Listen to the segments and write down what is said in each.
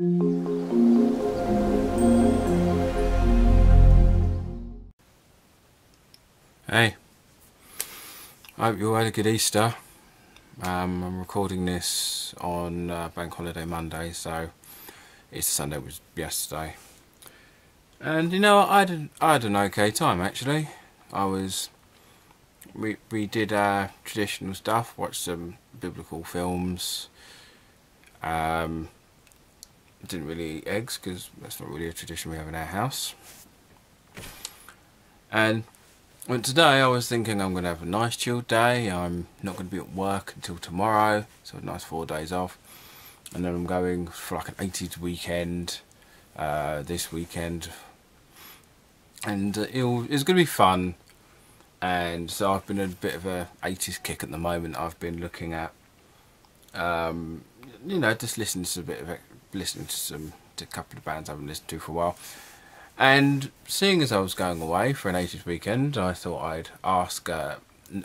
Hey, I hope you all had a good Easter. Um, I'm recording this on uh, Bank Holiday Monday, so Easter Sunday was yesterday. And you know, I had, an, I had an okay time actually. I was, we, we did uh, traditional stuff, watched some biblical films. Um, didn't really eat eggs because that's not really a tradition we have in our house. And today I was thinking I'm going to have a nice chill day. I'm not going to be at work until tomorrow, so a nice four days off. And then I'm going for like an 80s weekend uh, this weekend. And uh, it's going to be fun. And so I've been a bit of a 80s kick at the moment. I've been looking at, um, you know, just listening to a bit of listening to some to a couple of bands I haven't listened to for a while. And seeing as I was going away for an 80s weekend, I thought I'd ask uh,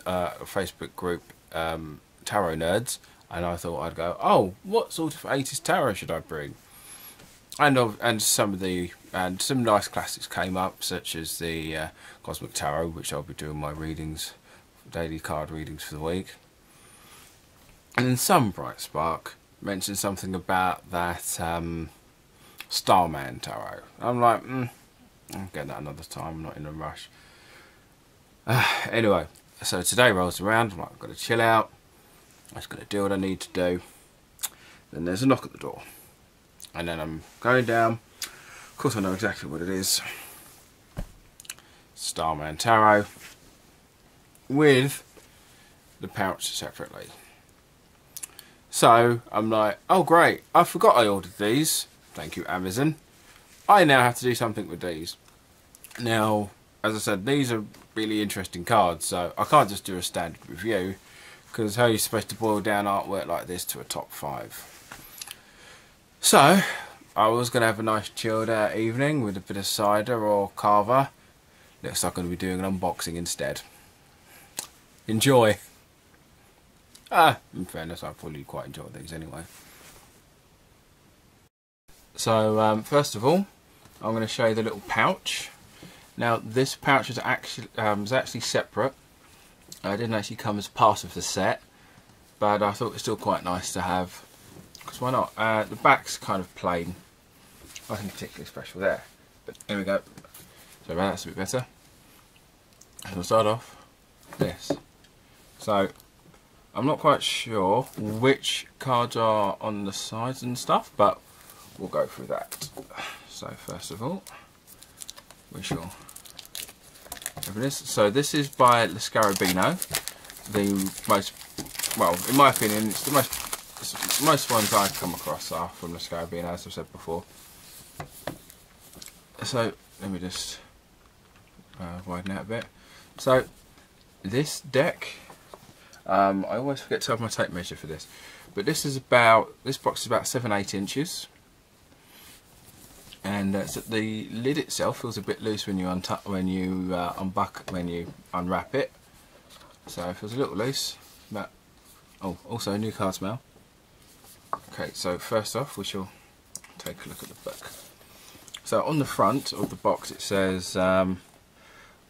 uh, a Facebook group, um, Tarot Nerds, and I thought I'd go, oh, what sort of 80s tarot should I bring? And of, and some of the and some nice classics came up, such as the uh, Cosmic Tarot, which I'll be doing my readings, daily card readings for the week. And then some bright spark mentioned something about that um, Starman Tarot. I'm like, mm, I'll get that another time, I'm not in a rush. Uh, anyway, so today rolls around, I'm like, I've got to chill out, I'm just going to do what I need to do. Then there's a knock at the door. And then I'm going down, of course I know exactly what it is. Starman Tarot with the pouch separately. So I'm like, oh great, I forgot I ordered these. Thank you Amazon. I now have to do something with these. Now, as I said, these are really interesting cards, so I can't just do a standard review, because how are you supposed to boil down artwork like this to a top 5? So, I was going to have a nice chilled out evening with a bit of cider or carver. Looks like I'm going to be doing an unboxing instead. Enjoy! Ah, in fairness, I probably quite enjoy these anyway. So, um, first of all, I'm going to show you the little pouch. Now this pouch is actually um, is actually separate. Uh, it didn't actually come as part of the set, but I thought it was still quite nice to have. Because why not? Uh, the back's kind of plain. Nothing particularly special there. But here we go. So that's a bit better. And we'll start off this. So I'm not quite sure which cards are on the sides and stuff, but we'll go through that. So first of all, we shall. So this is by Le Scarabino, the most, well, in my opinion, it's the most, most ones I've come across are from Le Scarabino, as I've said before. So let me just uh, widen out a bit. So this deck, um, I always forget to have my tape measure for this, but this is about, this box is about 7-8 inches. And uh, so the lid itself feels a bit loose when you untuck when you uh, unbuck when you unwrap it. So it feels a little loose but oh also new card smell. Okay so first off we shall take a look at the book. So on the front of the box it says um,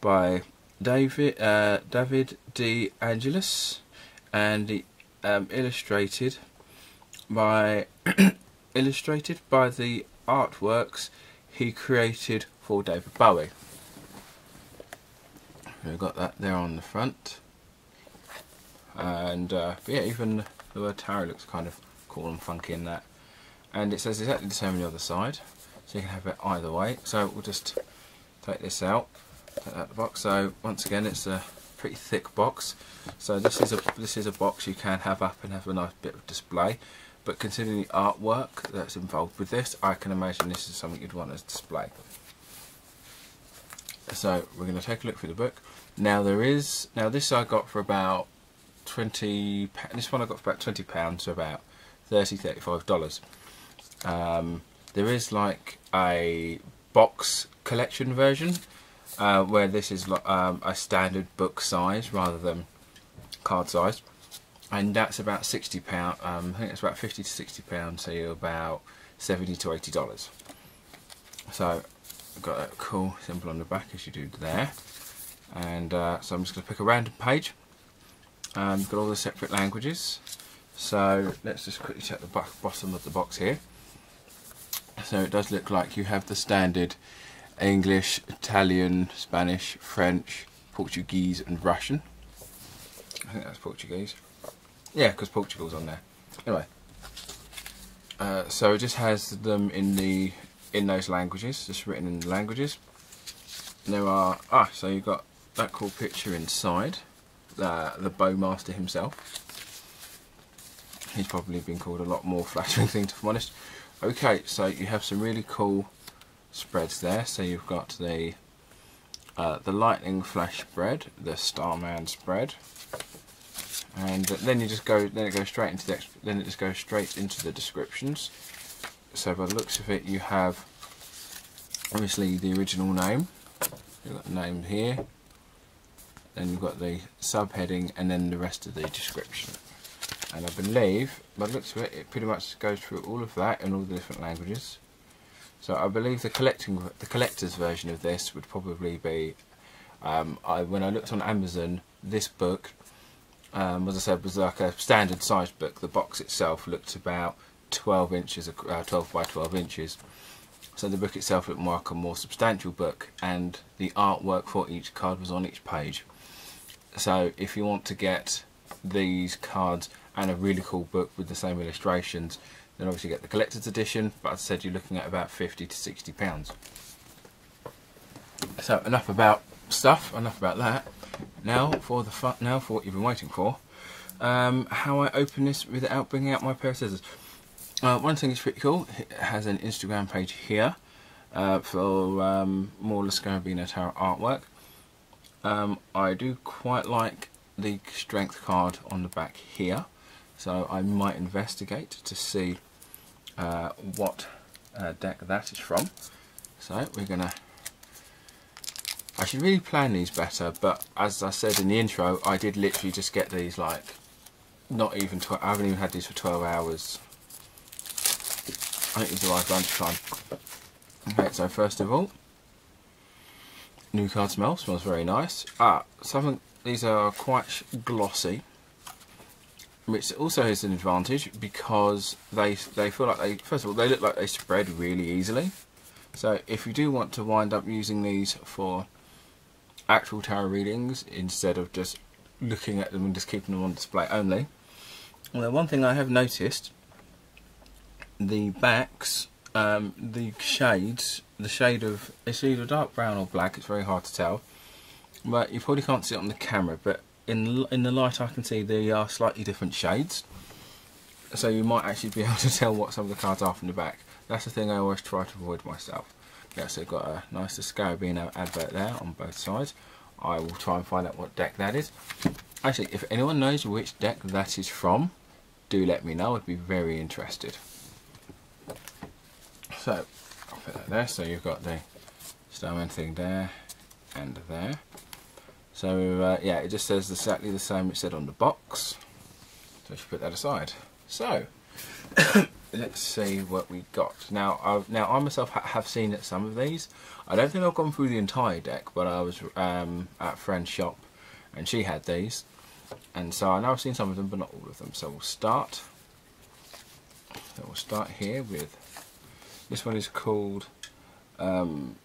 by David uh, David De Angelis and um, illustrated by illustrated by the artworks he created for David Bowie. We've got that there on the front. And uh, yeah, even the word tarot looks kind of cool and funky in that. And it says exactly the same on the other side. So you can have it either way. So we'll just take this out, take out of the box. So once again, it's a pretty thick box. So this is a this is a box you can have up and have a nice bit of display. But considering the artwork that's involved with this, I can imagine this is something you'd want as display. So we're going to take a look through the book. Now there is, now this I got for about 20, this one I got for about 20 pounds, so about 30, 35 dollars. Um, there is like a box collection version uh, where this is um, a standard book size rather than card size and that's about 60 pound um, I think it's about 50 to 60 pounds so you're about 70 to 80 dollars. So I've got a cool symbol on the back as you do there. And uh, so I'm just going to pick a random page. Um, got all the separate languages. So let's just quickly check the bottom of the box here. So it does look like you have the standard English, Italian, Spanish, French, Portuguese and Russian. I think that's Portuguese. Yeah, because Portugal's on there. Anyway, uh, so it just has them in the in those languages, just written in the languages. And there are ah, so you've got that cool picture inside, uh, the Bowmaster himself. He's probably been called a lot more flattering thing, to be honest. Okay, so you have some really cool spreads there. So you've got the uh, the lightning flash spread, the Starman spread, and then you just go. Then it goes straight into the. Then it just goes straight into the descriptions. So by the looks of it, you have obviously the original name. You've got the name here. Then you've got the subheading, and then the rest of the description. And I believe, by the looks of it, it pretty much goes through all of that in all the different languages. So I believe the collecting the collector's version of this would probably be um, I, when I looked on Amazon this book um, as I said was like a standard sized book. The box itself looked about 12 inches uh, 12 by 12 inches. So the book itself looked more like a more substantial book and the artwork for each card was on each page. So if you want to get these cards and a really cool book with the same illustrations then obviously get the collector's edition, but as I said, you're looking at about 50 to 60 pounds. So enough about stuff, enough about that. Now for the fun, now for what you've been waiting for. Um, how I open this without bringing out my pair of scissors. Uh, one thing is pretty cool. It has an Instagram page here uh, for um, more La Scarabina Tarot artwork. Um, I do quite like the strength card on the back here, so I might investigate to see uh, what uh, deck that is from. So we're gonna. I should really plan these better, but as I said in the intro, I did literally just get these like not even. I haven't even had these for 12 hours. I think these arrived lunchtime. Okay, so first of all, new card smell smells very nice. Ah, some these are quite glossy which also has an advantage because they they feel like they first of all they look like they spread really easily. So if you do want to wind up using these for actual tarot readings instead of just looking at them and just keeping them on display only well one thing I have noticed the backs um, the shades the shade of it's either dark brown or black it's very hard to tell but you probably can't see it on the camera but in in the light I can see they are slightly different shades. So you might actually be able to tell what some of the cards are from the back. That's the thing I always try to avoid myself. Yeah so got a nice Scarabino advert there on both sides. I will try and find out what deck that is. Actually if anyone knows which deck that is from do let me know. I'd be very interested. So I'll put that there. So you've got the Starman thing there and there so uh, yeah, it just says exactly the same it said on the box. So I should put that aside. So let's see what we got. Now, I've, now I myself ha have seen some of these. I don't think I've gone through the entire deck, but I was um, at a friend's shop and she had these. And so I know I've seen some of them, but not all of them. So we'll start. So we'll start here with this one is called um,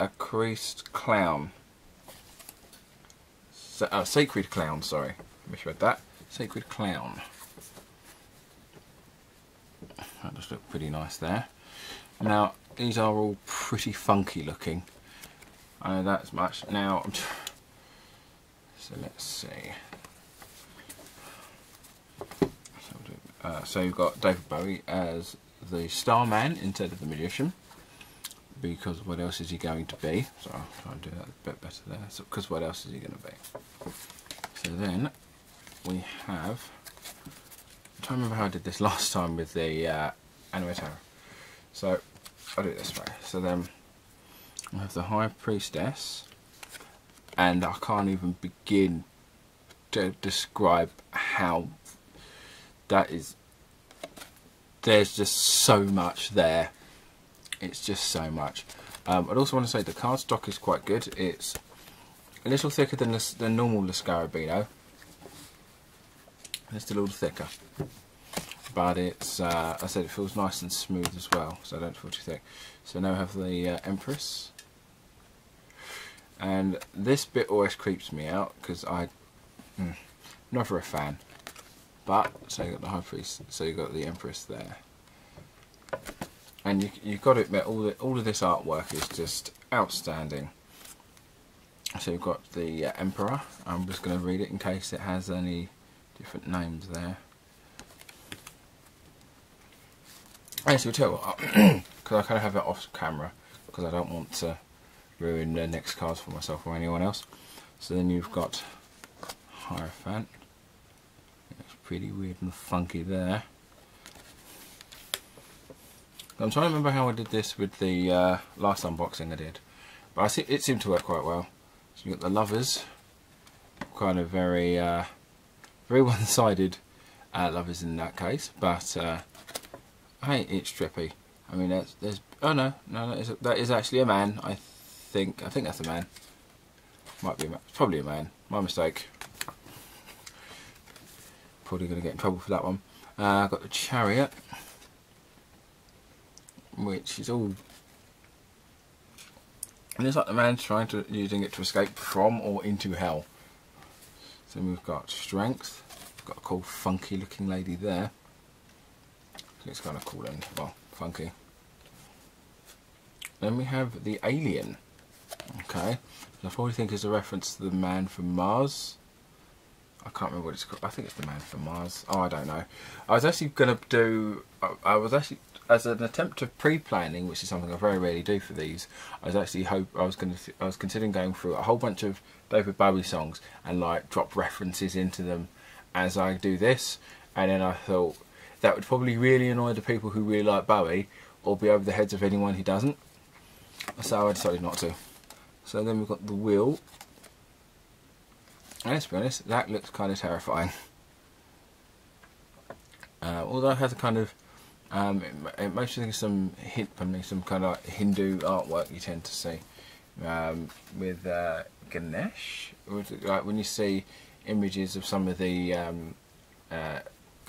a creased clown. Uh, Sacred Clown, sorry. Misread that. Sacred Clown. That does look pretty nice there. Now, these are all pretty funky looking. I know that's much. Now, so let's see. Uh, so you've got David Bowie as the Starman instead of the Magician because what else is he going to be? So I'll try and do that a bit better there. So because what else is he going to be? So then we have. Trying to remember how I did this last time with the uh, animator. So I'll do it this way. So then I have the High Priestess, and I can't even begin to describe how that is there's just so much there. It's just so much. Um, I'd also want to say the card stock is quite good. It's a little thicker than the, normal Lascarabino. It's a little thicker. But it's, uh, I said it feels nice and smooth as well, so I don't feel too thick. So now I have the uh, Empress. And this bit always creeps me out because I, mm, never a fan. But so you got the High Priest, so you got the Empress there, and you you got to admit all the, all of this artwork is just outstanding. So you've got the uh, Emperor. I'm just going to read it in case it has any different names there. And so tell because I kind of have it off camera because I don't want to ruin the next cards for myself or anyone else. So then you've got Hierophant. It's pretty weird and funky there. I'm trying to remember how I did this with the uh, last unboxing I did. But I see it seemed to work quite well. So you've got the lovers. Kind of very, uh, very one-sided uh, lovers in that case. But, uh, hey, it's trippy. I mean, that's, there's oh no, no, that is, that is actually a man. I think, I think that's a man. Might be a man. Probably a man. My mistake. Probably going to get in trouble for that one. Uh, I've got the chariot, which is all. And it's like the man's trying to using it to escape from or into hell. So we've got strength. We've got a cool, funky looking lady there. It's kind of cool and well, funky. Then we have the alien. Okay, I probably think is a reference to the man from Mars. I can't remember what it's called. I think it's the Man from Mars. Oh, I don't know. I was actually going to do. I was actually as an attempt of pre-planning, which is something I very rarely do for these. I was actually hope I was going. I was considering going through a whole bunch of David Bowie songs and like drop references into them as I do this. And then I thought that would probably really annoy the people who really like Bowie, or be over the heads of anyone who doesn't. So I decided not to. So then we've got the wheel, and let's be honest, that looks kind of terrifying. Uh, although it has a kind of, um, it, it makes you think of some mean, some kind of Hindu artwork you tend to see um, with uh, Ganesh. Like when you see images of some of the um, uh,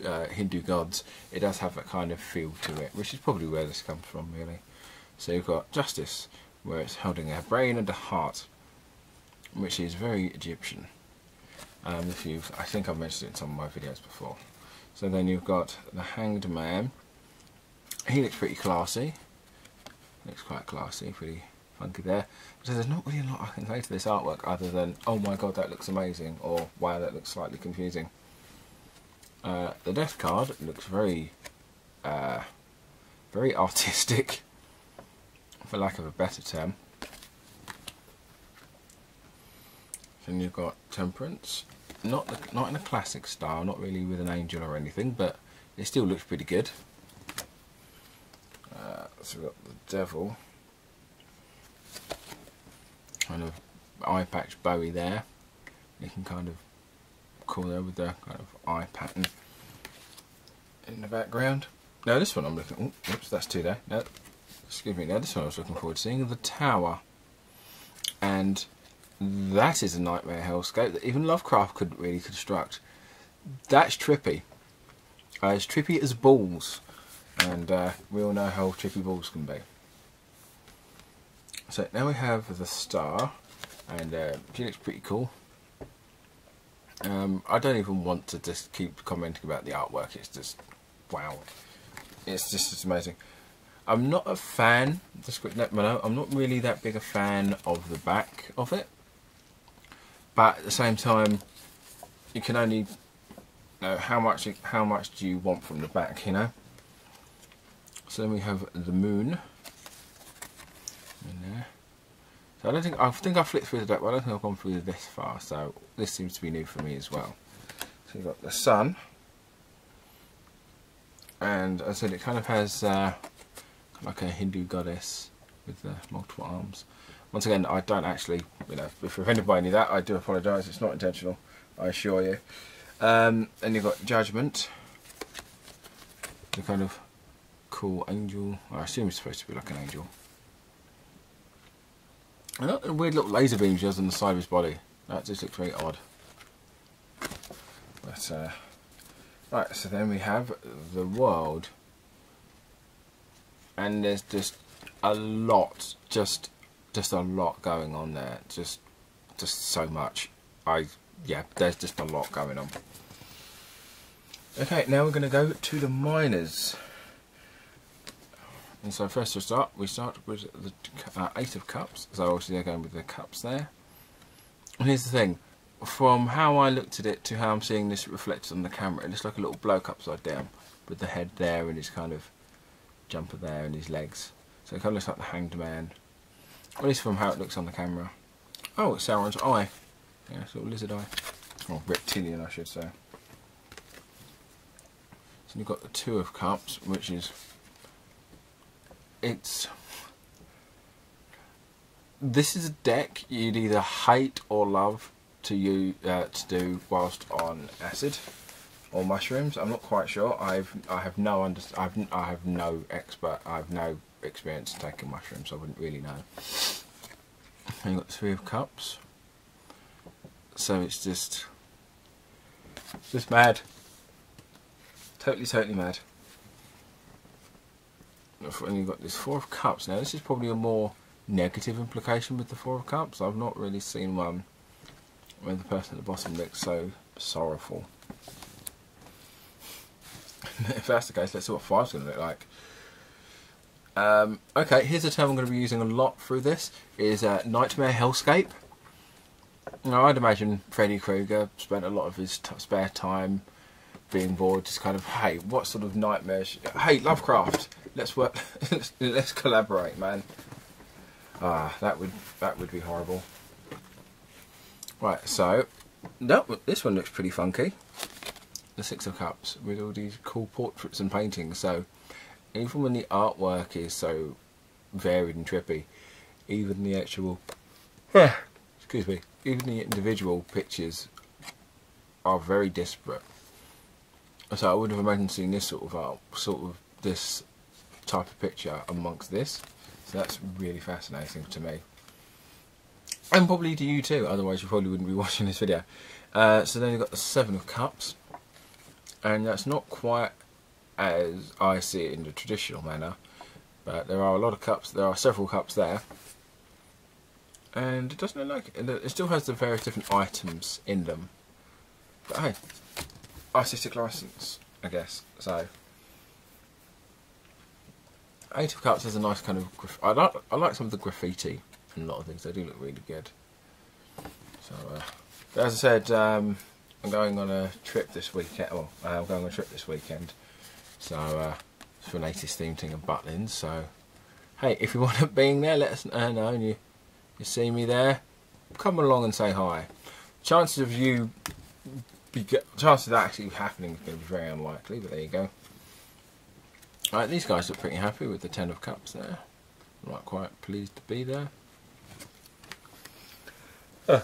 uh, Hindu gods, it does have that kind of feel to it, which is probably where this comes from, really. So you've got justice, where it's holding a brain and a heart, which is very Egyptian. Um, if you've, I think I've mentioned it in some of my videos before. So then you've got the Hanged Man. He looks pretty classy. Looks quite classy, pretty funky there. So there's not really a lot I can say to this artwork other than, oh my god, that looks amazing, or wow, that looks slightly confusing. Uh, the death card looks very, uh, very artistic, for lack of a better term. Then you've got Temperance not the, not in a classic style, not really with an angel or anything, but it still looks pretty good. Uh, so we've got the devil, kind of eye patch Bowie there. You can kind of cool there with the kind of eye pattern in the background. Now this one I'm looking. Oh, oops, that's two there. No, excuse me. Now this one I was looking forward to seeing the tower, and that is a nightmare hellscape that even Lovecraft couldn't really construct. That's trippy. Uh, as trippy as balls. And uh, we all know how trippy balls can be. So now we have the star. And uh, she looks pretty cool. Um, I don't even want to just keep commenting about the artwork. It's just, wow. It's just it's amazing. I'm not a fan, just quick let me know, I'm not really that big a fan of the back of it but at the same time you can only know how much how much do you want from the back you know so then we have the moon. In there. So I don't think I think I flipped through the deck but I don't think I've gone through this far so this seems to be new for me as well. So you've got the sun. And I said it kind of has uh, like a Hindu goddess with uh, multiple arms. Once again, I don't actually, you know, if you're offended by any of that, I do apologise. It's not intentional, I assure you. Um, and you've got Judgment, the kind of cool angel. I assume it's supposed to be like an angel. And look at the weird little laser beams he has on the side of his body. That just looks very odd. But, uh, right, so then we have the world. And there's just a lot, just, just a lot going on there. Just, just so much. I, yeah, there's just a lot going on. Okay, now we're going to go to the minors. And so first to start, we start with the uh, Eight of Cups. So obviously they're going with the cups there. And here's the thing. From how I looked at it to how I'm seeing this reflected on the camera, it looks like a little bloke upside down. With the head there and his kind of jumper there and his legs. So it kind of looks like the hanged man. At least from how it looks on the camera. Oh, it's Sauron's eye. Yeah, sort of lizard eye. Or reptilian, I should say. So you've got the Two of Cups, which is it's this is a deck you'd either hate or love to you uh, to do whilst on acid or mushrooms. I'm not quite sure. I've I have no under I've I have no expert. I have no experience taking mushrooms. So I wouldn't really know. And you've got three of cups. So it's just just mad. Totally, totally mad and you've got this Four of Cups. Now this is probably a more negative implication with the Four of Cups. I've not really seen one where the person at the bottom looks so sorrowful. if that's the case, let's see what five's going to look like. Um, okay, here's a term I'm going to be using a lot through this, is uh, Nightmare Hellscape. Now I'd imagine Freddy Krueger spent a lot of his spare time being bored, just kind of, hey, what sort of nightmares? Hey, Lovecraft, let's work. let's collaborate, man. Ah, that would that would be horrible. Right, so no, this one looks pretty funky. The Six of Cups with all these cool portraits and paintings. So even when the artwork is so varied and trippy, even the actual excuse me, even the individual pictures are very disparate. So I would have imagined seeing this sort of art, sort of this type of picture amongst this. So that's really fascinating to me. And probably to you too, otherwise you probably wouldn't be watching this video. Uh, so then you've got the Seven of Cups. And that's not quite as I see it in the traditional manner. But there are a lot of cups, there are several cups there. And it doesn't look like it, it still has the various different items in them. But hey, artistic license, I guess. So Eight of Cups has a nice kind of. I like I like some of the graffiti and a lot of things. They do look really good. So, uh, as I said, um, I'm going on a trip this weekend. Well, I'm going on a trip this weekend. So uh, it's for an 80s theme thing in Butlins. So hey, if you want to being there, let us know. And you you see me there, come along and say hi. Chances of you, be, chances of that actually happening is going to be very unlikely. But there you go. Right, these guys look pretty happy with the Ten of Cups there. Right, quite pleased to be there. Uh.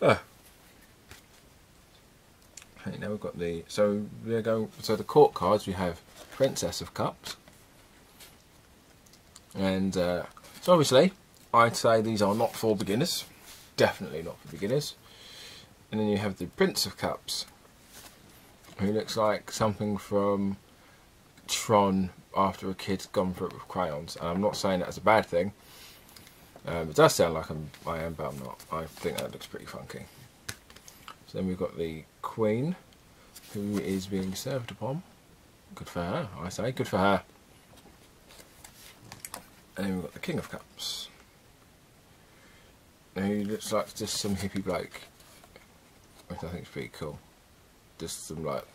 Uh. Okay, now we've got the so we go so the court cards we have Princess of Cups. And uh, so obviously I'd say these are not for beginners. Definitely not for beginners. And then you have the Prince of Cups who looks like something from Tron after a kid's gone for it with crayons. And I'm not saying that as a bad thing. Um, it does sound like I'm, I am, but I'm not. I think that looks pretty funky. So then we've got the Queen, who is being served upon. Good for her, I say. Good for her. And then we've got the King of Cups. Now he looks like just some hippie bloke, which I think is pretty cool just some like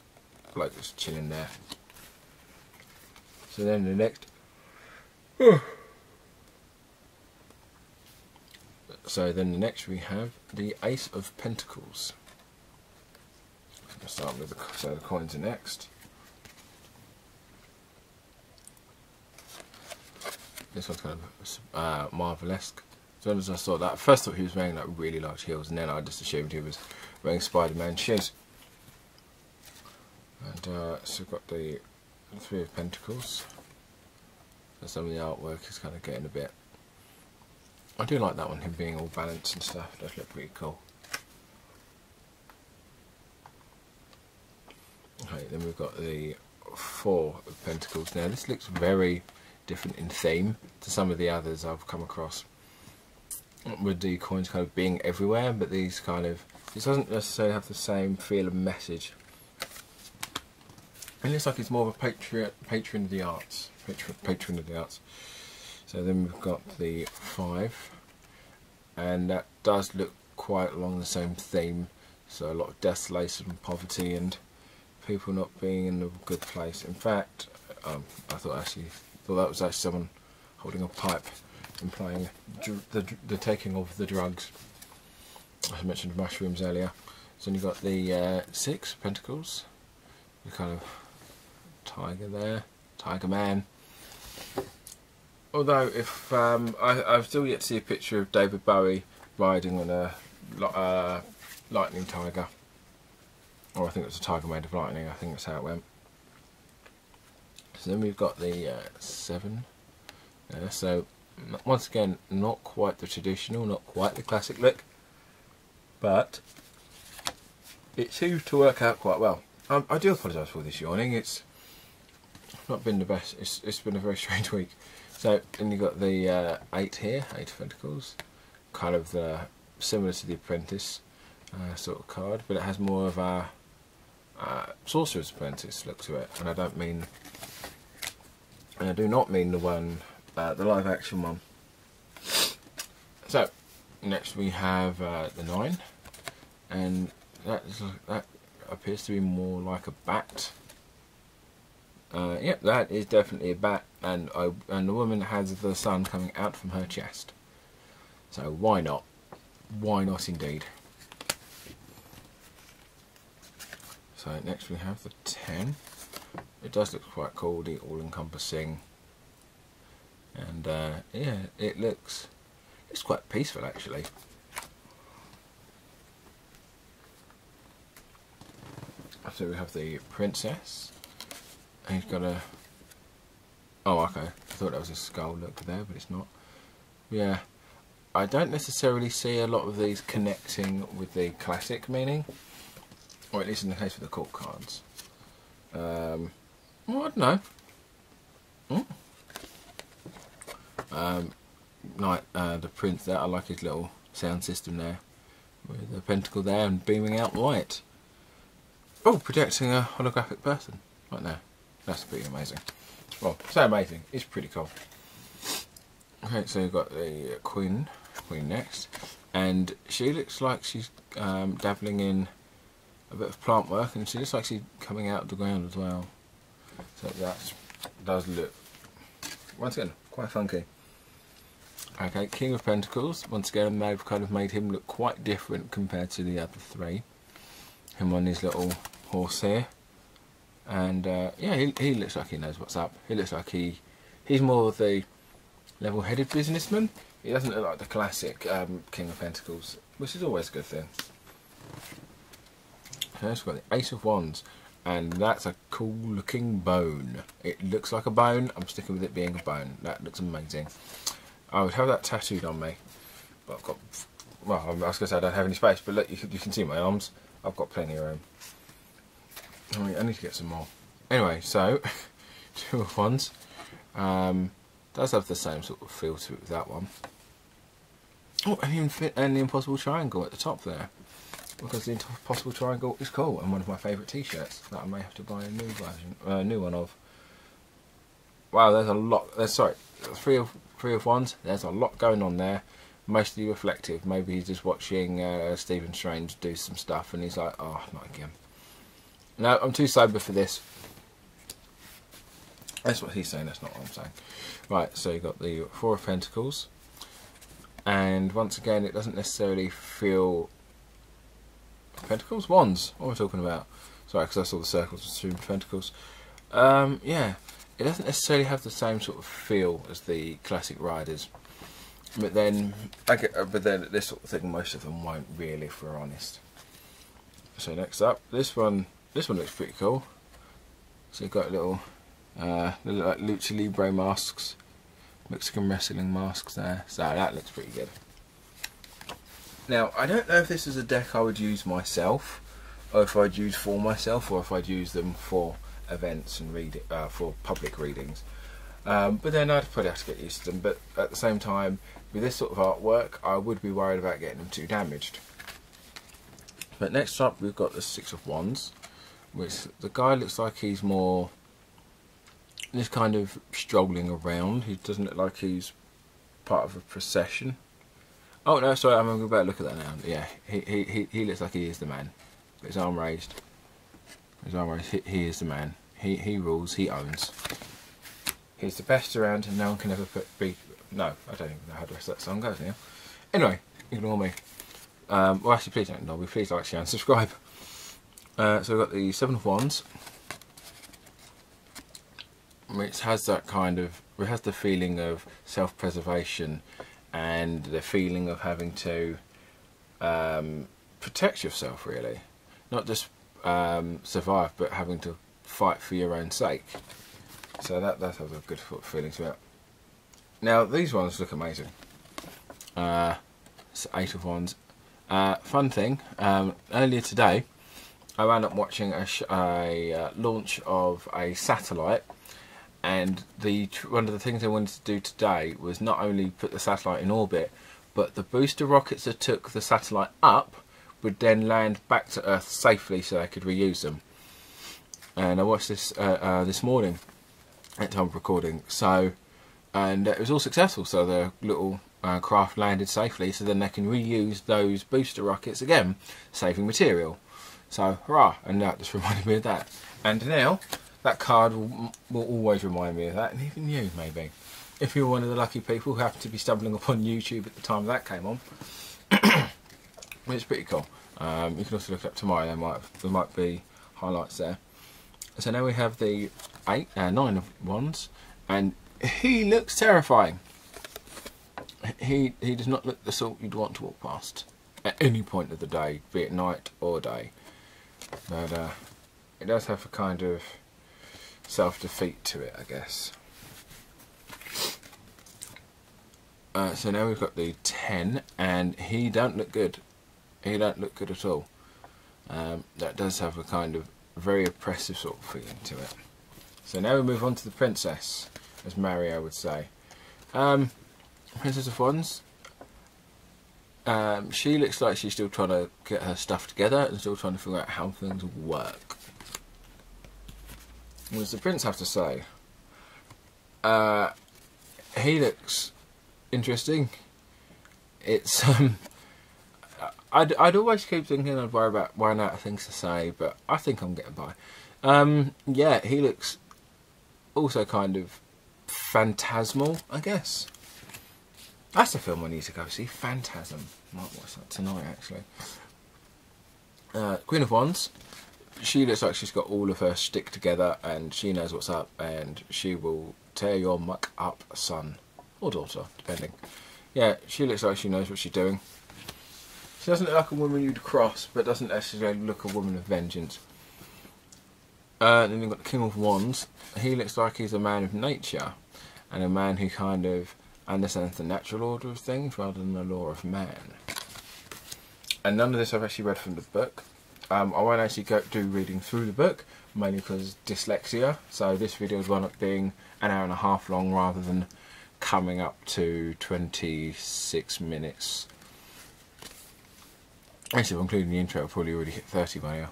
like just chilling there. So then the next So then the next we have the Ace of Pentacles. Start with the, so the coins are next. This one's kind of uh, Marvel-esque. So as I saw that, first thought he was wearing like really large heels, and then I just assumed he was wearing Spider-Man shoes. And uh, so we've got the Three of Pentacles. So some of the artwork is kind of getting a bit. I do like that one, him being all balanced and stuff. Does look pretty cool. Okay, then we've got the Four of Pentacles. Now this looks very different in theme to some of the others I've come across. With the coins kind of being everywhere, but these kind of this doesn't necessarily have the same feel of message. It looks like it's more of a patron, patron of the arts. Patron, patron of the arts. So then we've got the five, and that does look quite along the same theme. So a lot of desolation and poverty and people not being in a good place. In fact, um, I thought actually thought that was actually someone holding a pipe, implying the, the taking of the drugs. I mentioned mushrooms earlier. So then you've got the uh, six pentacles, the kind of tiger there, tiger man. Although, if um, I, I've still yet to see a picture of David Bowie riding on a uh, lightning tiger, or I think it was a tiger made of lightning. I think that's how it went. So then we've got the uh, seven. Uh, so once again, not quite the traditional, not quite the classic look but it seems to work out quite well. Um, I do apologise for this yawning. It's not been the best. It's it's been a very strange week. So then you've got the uh, eight here, eight of pentacles, kind of the similar to the apprentice uh, sort of card, but it has more of a uh, sorcerer's apprentice look to it, and I don't mean, and I do not mean the one, uh, the live action one. So next we have uh, the nine, and that that appears to be more like a bat. Uh, yep, that is definitely a bat, and I, and the woman has the sun coming out from her chest. So why not? Why not indeed? So next we have the 10. It does look quite cool, the all-encompassing. And uh, yeah, it looks it's quite peaceful actually. So we have the princess. He's got a... Oh, okay. I thought that was a skull look there, but it's not. Yeah. I don't necessarily see a lot of these connecting with the classic meaning. Or at least in the case of the court cards. Um, well, I don't know. Hmm. Um, like uh, the prince there. I like his little sound system there. With the pentacle there and beaming out light. Oh, projecting a holographic person right there. That's pretty amazing. Well, so amazing. It's pretty cool. Okay, so you've got the queen, queen next, and she looks like she's um, dabbling in a bit of plant work, and she looks like she's coming out of the ground as well. So that does look, once again, quite funky. Okay, King of Pentacles. Once again, they've kind of made him look quite different compared to the other three. Him on his little horse here. And uh, yeah, he, he looks like he knows what's up. He looks like he he's more of the level-headed businessman. He doesn't look like the classic um, King of Pentacles, which is always a good thing. First, we've got the Ace of Wands, and that's a cool looking bone. It looks like a bone. I'm sticking with it being a bone. That looks amazing. I would have that tattooed on me. But I've got, well, I was going to say I don't have any space, but look, you you can see my arms. I've got plenty of room. I need to get some more. Anyway, so, two of ones. Um, does have the same sort of feel to it with that one. Oh, and the, and the Impossible Triangle at the top there. Because the Impossible Triangle is cool and one of my favourite t-shirts that I may have to buy a new version, a uh, new one of. Wow, there's a lot. There's sorry, three of three of ones. There's a lot going on there. Mostly reflective. Maybe he's just watching uh, Stephen Strange do some stuff, and he's like, "Oh, not again." No, I'm too sober for this. That's what he's saying. That's not what I'm saying. Right. So you've got the Four of Pentacles, and once again, it doesn't necessarily feel Pentacles, wands. What am I talking about? Sorry, because I saw the circles and Pentacles. Um, yeah, it doesn't necessarily have the same sort of feel as the classic riders. But then, I get, uh, but then this sort of thing, most of them won't really, if we're honest. So next up, this one, this one looks pretty cool. So you've got little Uh, look like Lucha Libre masks, Mexican wrestling masks there. So that looks pretty good. Now, I don't know if this is a deck I would use myself, or if I'd use for myself, or if I'd use them for events and read uh, for public readings. Um, but then I'd probably have to get used to them. But at the same time, with this sort of artwork, I would be worried about getting them too damaged. But next up, we've got the Six of Wands, which the guy looks like he's more just kind of strolling around. He doesn't look like he's part of a procession. Oh no, sorry, I'm going to better look at that now. Yeah, he, he, he, he looks like he is the man. His arm raised. His arm raised. He, he is the man. He he rules. He owns. He's the best around, and no one can ever put be. No, I don't even know how the rest of that song goes now. Anyway, ignore me. Um, well, actually, please don't ignore me. Please like, share, and subscribe. Uh, so we've got the Seven of Wands, which has that kind of, it has the feeling of self-preservation and the feeling of having to um, protect yourself really. Not just um, survive but having to fight for your own sake. So that, that has a good feeling to it. Now these ones look amazing. Uh, eight of wands. Uh, fun thing um, earlier today I wound up watching a, a uh, launch of a satellite and the one of the things they wanted to do today was not only put the satellite in orbit, but the booster rockets that took the satellite up would then land back to Earth safely, so they could reuse them. And I watched this uh, uh, this morning at time of recording. So, and it was all successful. So the little uh, craft landed safely, so then they can reuse those booster rockets again, saving material. So, hurrah! And that just reminded me of that. And now that card will, will always remind me of that, and even you, maybe. If you're one of the lucky people who happened to be stumbling upon YouTube at the time that came on. it's pretty cool. Um, you can also look up tomorrow, there might, there might be highlights there. So now we have the eight, uh, nine of wands, and he looks terrifying. He he does not look the sort you'd want to walk past at any point of the day, be it night or day. But uh, it does have a kind of self-defeat to it, I guess. Uh, so now we've got the 10, and he don't look good. He don't look good at all. Um, that does have a kind of very oppressive sort of feeling to it. So now we move on to the princess, as Mario would say. Um, princess of Wands. Um, she looks like she's still trying to get her stuff together and still trying to figure out how things work. What does the prince have to say? Uh, he looks interesting. It's um, I'd I'd always keep thinking I'd worry about running out of things to say, but I think I'm getting by. Um, yeah, he looks also kind of phantasmal, I guess. That's a film I need to go see. Phantasm. Might watch that tonight, actually. Uh, Queen of Wands she looks like she's got all of her stick together and she knows what's up and she will tear your muck up, son. Or daughter, depending. Yeah, she looks like she knows what she's doing. She doesn't look like a woman you'd cross, but doesn't necessarily look a woman of vengeance. Uh, then you've got the King of Wands. He looks like he's a man of nature and a man who kind of understands the natural order of things rather than the law of man. And none of this I've actually read from the book. Um, I won't actually go do reading through the book, mainly because dyslexia, so this video will end up being an hour and a half long rather than coming up to 26 minutes. Actually, including the intro, I've probably already hit 30 by now.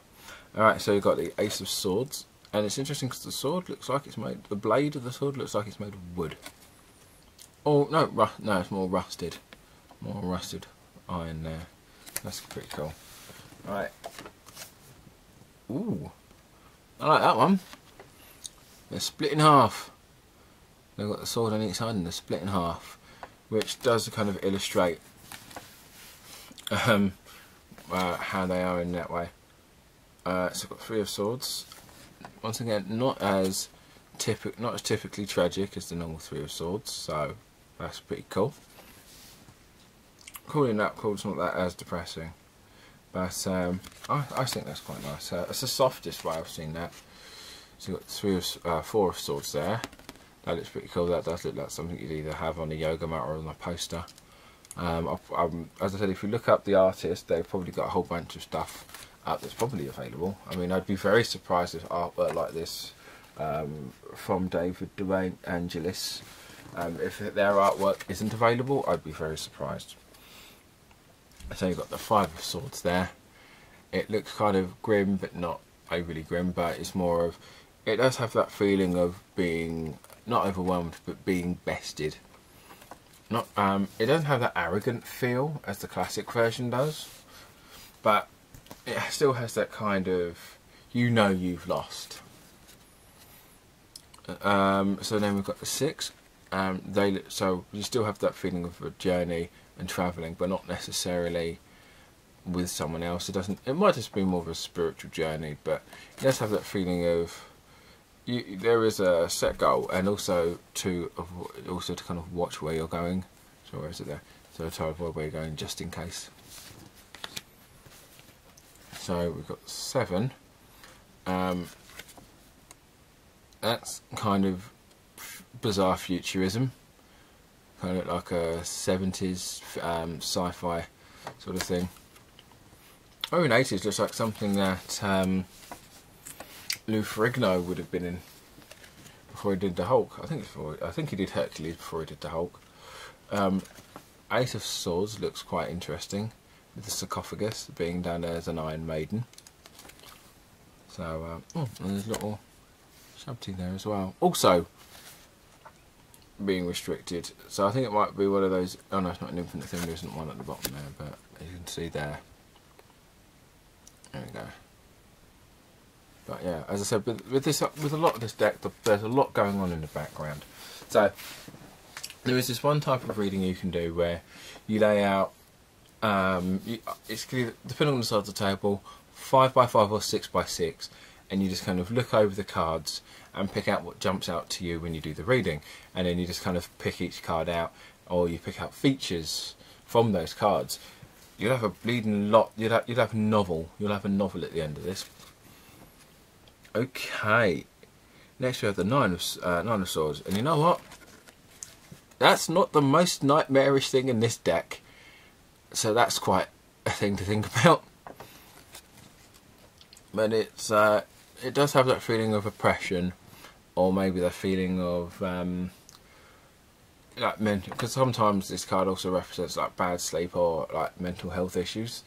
Alright, so we've got the Ace of Swords, and it's interesting because the sword looks like it's made, the blade of the sword looks like it's made of wood. Oh, no, no, it's more rusted. More rusted iron there. That's pretty cool. Alright, Ooh. I like that one. They're split in half. They've got the sword on each side and they're split in half. Which does kind of illustrate um, uh, how they are in that way. Uh, so I've got three of swords. Once again, not as typic, not as typically tragic as the normal three of swords, so that's pretty cool. Calling that cool, it's not that as depressing. But um, I, I, think that's quite nice. Uh, it's the softest way I've seen that. So you've got three of, uh, four of swords there. That looks pretty cool. That does look like something you'd either have on a yoga mat or on a poster. Um, um, as I said, if you look up the artist, they've probably got a whole bunch of stuff up that's probably available. I mean, I'd be very surprised if artwork like this um, from David Duane Angelis, um, if their artwork isn't available, I'd be very surprised. So you've got the Five of Swords there. It looks kind of grim, but not overly grim, but it's more of, it does have that feeling of being, not overwhelmed, but being bested not um, it doesn't have that arrogant feel as the classic version does, but it still has that kind of you know you've lost. Um, so then we've got the six. Um, they so you still have that feeling of a journey and travelling, but not necessarily with someone else. It doesn't. It might just be more of a spiritual journey, but it does have that feeling of you, there is a set goal and also to also to kind of watch where you're going. So where is it there? So to avoid where you're going just in case. So we've got seven. Um, that's kind of bizarre futurism, kind of like a 70s um, sci-fi sort of thing. Oh, in 80s looks like something that um, Lou Ferrigno would have been in before he did the Hulk. I think before I think he did Hercules before he did the Hulk. Um, Eight of Swords looks quite interesting with the sarcophagus being down there as an Iron Maiden. So uh, oh, and there's a little shabti there as well. Also being restricted. So I think it might be one of those. Oh no, it's not an infinite thing. There isn't one at the bottom there, but as you can see there. There we go. But yeah, as I said, with, with this, with a lot of this deck, there's a lot going on in the background. So there is this one type of reading you can do where you lay out. Um, you, it's depending on the size of the table, five by five or six by six, and you just kind of look over the cards and pick out what jumps out to you when you do the reading, and then you just kind of pick each card out, or you pick out features from those cards. You'll have a bleeding lot. You'll have, you'll have a novel. You'll have a novel at the end of this Okay. Next we have the Nine of, uh, Nine of Swords. And you know what? That's not the most nightmarish thing in this deck. So that's quite a thing to think about. But it's uh, it does have that feeling of oppression. Or maybe the feeling of... Um, like mental, because sometimes this card also represents like bad sleep or like mental health issues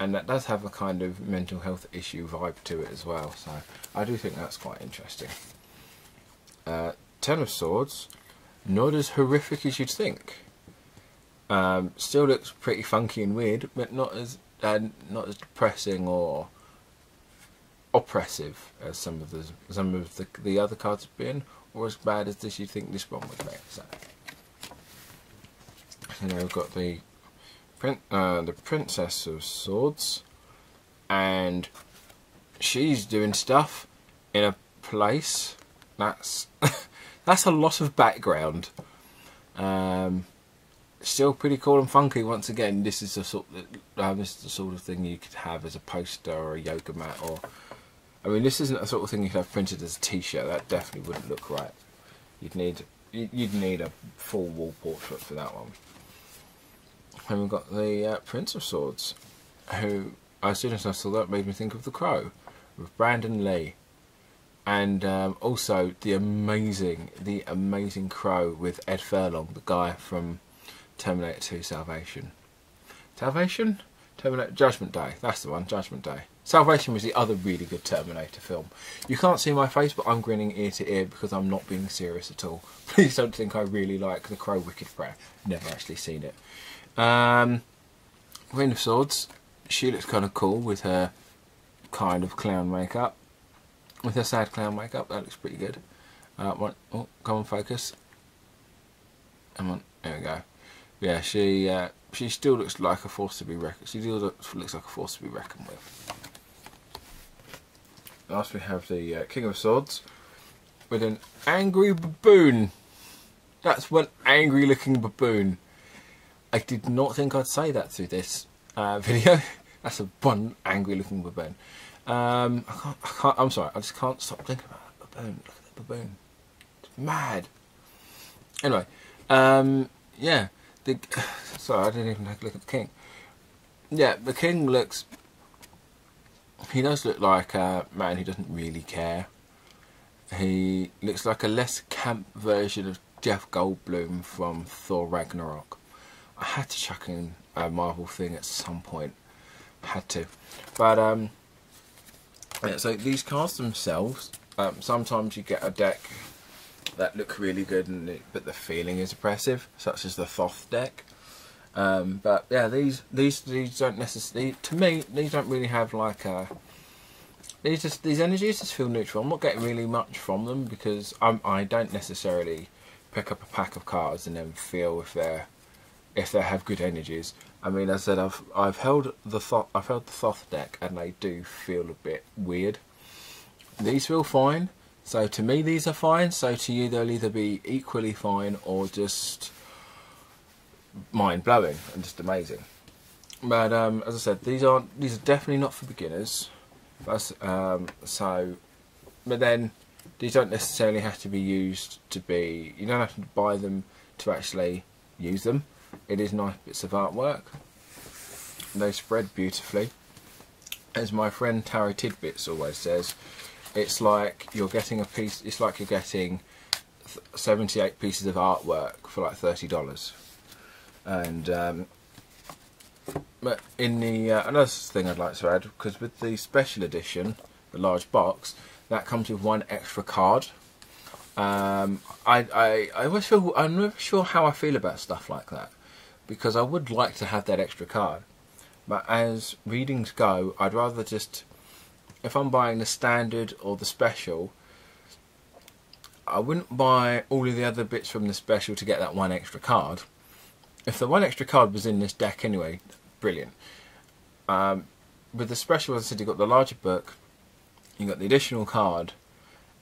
and that does have a kind of mental health issue vibe to it as well so I do think that's quite interesting uh, Ten of Swords not as horrific as you'd think um, still looks pretty funky and weird but not as uh, not as depressing or oppressive as some of the some of the, the other cards have been or as bad as this you think this one would be so and we've got the prin uh, the Princess of Swords, and she's doing stuff in a place that's that's a lot of background. Um, still pretty cool and funky. Once again, this is the sort of, uh, this is the sort of thing you could have as a poster or a yoga mat, or I mean, this isn't a sort of thing you could have printed as a T-shirt. That definitely wouldn't look right. You'd need you'd need a full wall portrait for that one. And we've got the uh, Prince of Swords, who, as soon as I saw that, made me think of The Crow, with Brandon Lee. And um, also the amazing, the amazing Crow with Ed Furlong, the guy from Terminator 2 Salvation. Salvation? Terminator Judgment Day. That's the one, Judgment Day. Salvation was the other really good Terminator film. You can't see my face, but I'm grinning ear to ear because I'm not being serious at all. Please don't think I really like The Crow Wicked Prayer. Never actually seen it. Um, Queen of Swords, she looks kind of cool with her kind of clown makeup. With her sad clown makeup, that looks pretty good. Uh, one, oh, come on, focus. Come on, there we go. Yeah, she uh, she still looks like a force to be reckoned. She still looks, looks like a force to be reckoned with. Last we have the uh, King of Swords with an angry baboon. That's one angry looking baboon. I did not think I'd say that through this uh, video. That's a one angry looking baboon. Um, I I'm sorry, I just can't stop thinking about that baboon. Look at that baboon. It's mad. Anyway, um, yeah. The, sorry, I didn't even look at the king. Yeah, the king looks. He does look like a man who doesn't really care. He looks like a less camp version of Jeff Goldblum from Thor Ragnarok. I had to chuck in a Marvel thing at some point. Had to. But, um, yeah, so these cards themselves, um, sometimes you get a deck that look really good, and it, but the feeling is oppressive, such as the Thoth deck. Um, but yeah, these these these don't necessarily, to me, these don't really have like a. These just these energies just feel neutral. I'm not getting really much from them because I'm I don't necessarily pick up a pack of cards and then feel if they're if they have good energies. I mean, as I said, I've I've held the Thoth I've held the Thoth deck and they do feel a bit weird. These feel fine. So to me, these are fine. So to you, they'll either be equally fine or just mind blowing and just amazing. But um, as I said, these aren't these are definitely not for beginners. Um, so, but then these don't necessarily have to be used to be. You don't have to buy them to actually use them. It is nice bits of artwork. They spread beautifully. As my friend Tarot Tidbits always says, it's like you're getting a piece. It's like you're getting 78 pieces of artwork for like thirty dollars. And um, but in the uh, another thing I'd like to add because with the special edition, the large box, that comes with one extra card. Um, I, I I'm never sure how I feel about stuff like that because I would like to have that extra card, but as readings go, I'd rather just if I'm buying the standard or the special, I wouldn't buy all of the other bits from the special to get that one extra card. If the one extra card was in this deck anyway, brilliant. Um, with the special, as I said, you got the larger book, you got the additional card,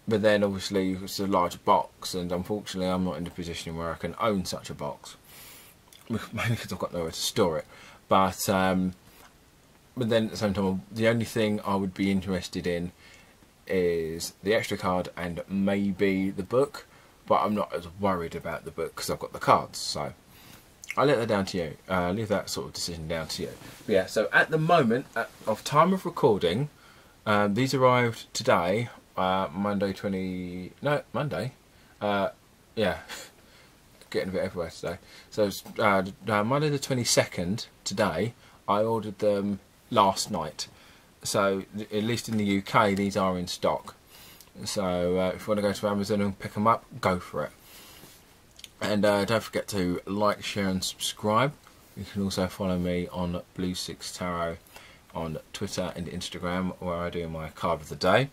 but then obviously it's a large box, and unfortunately, I'm not in a position where I can own such a box, mainly because I've got nowhere to store it. But um, but then at the same time, the only thing I would be interested in is the extra card and maybe the book, but I'm not as worried about the book because I've got the cards. So I'll let that down to you. Uh, leave that sort of decision down to you. Yeah. So at the moment at, of time of recording, um, these arrived today, uh, Monday twenty. No, Monday. Uh, yeah. Getting a bit everywhere today. So uh, uh, Monday the twenty second today. I ordered them last night. So at least in the UK, these are in stock. So uh, if you want to go to Amazon and pick them up, go for it. And uh, don't forget to like, share, and subscribe. You can also follow me on Blue Sicx Tarot on Twitter and Instagram, where I do my card of the day.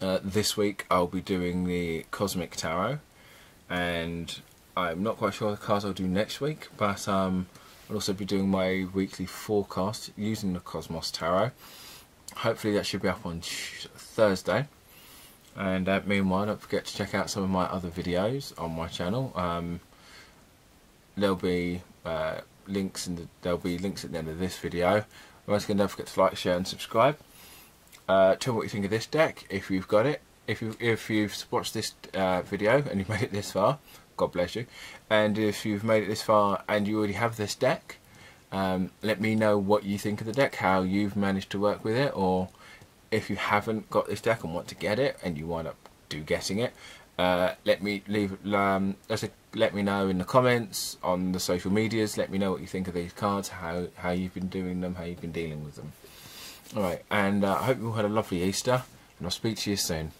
Uh, this week I'll be doing the Cosmic Tarot, and I'm not quite sure the cards I'll do next week, but um, I'll also be doing my weekly forecast using the Cosmos Tarot. Hopefully that should be up on Thursday. And uh, meanwhile, don't forget to check out some of my other videos on my channel. Um, there'll be uh, links in the, there'll be links at the end of this video. Once again, don't forget to like, share, and subscribe. Uh, tell me what you think of this deck if you've got it. If you if you've watched this uh, video and you've made it this far, God bless you. And if you've made it this far and you already have this deck, um, let me know what you think of the deck, how you've managed to work with it, or if you haven't got this deck and want to get it and you wind up do getting it, uh, let me leave. Um, let me know in the comments on the social medias. Let me know what you think of these cards, how how you've been doing them, how you've been dealing with them. All right, and uh, I hope you all had a lovely Easter, and I'll speak to you soon.